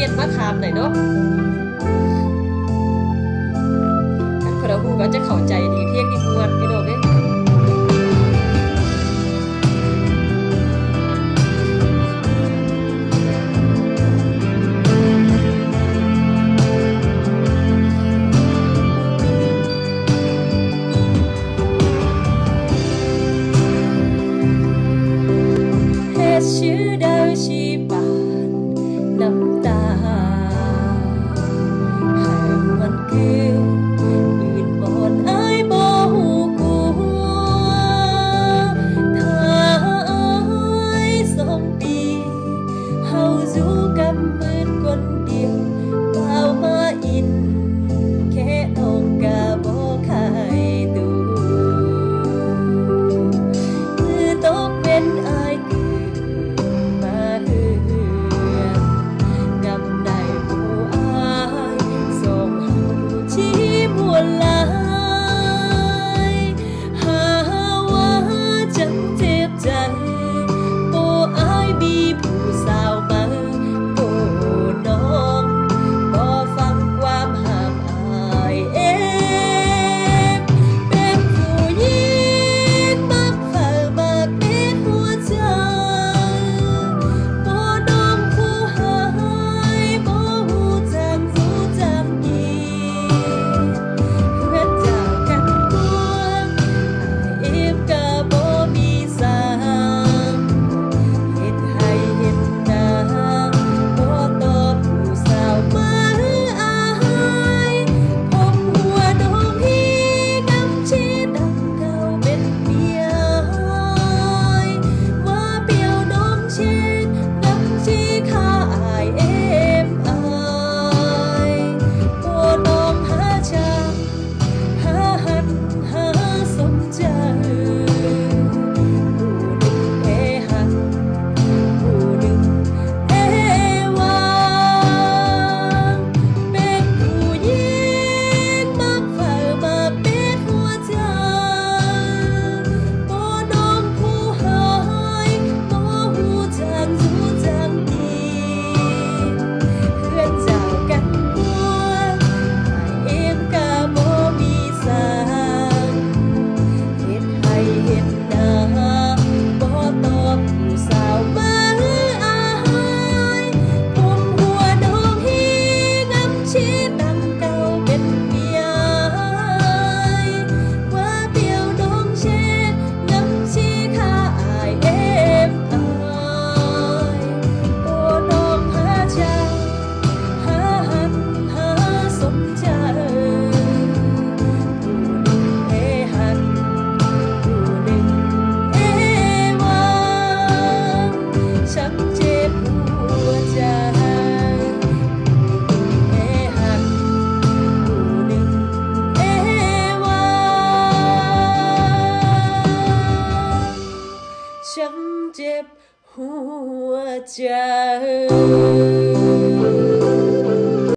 ลี่ยนมาถามหน่อยเนาะท่านพระหูก็จะเข้าใจดีเพียงนิดมวนพี่น้องเด้ชื่อดาวชีบานน้ำตา Watch out.